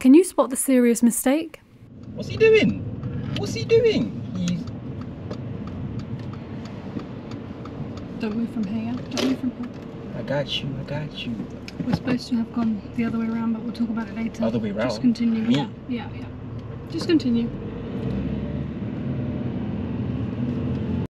Can you spot the serious mistake? What's he doing? What's he doing? He's Don't move from here. Don't move from here. I got you, I got you. We're supposed to have gone the other way around, but we'll talk about it later. Other way Just continue. Me? Yeah, yeah, yeah. Just continue.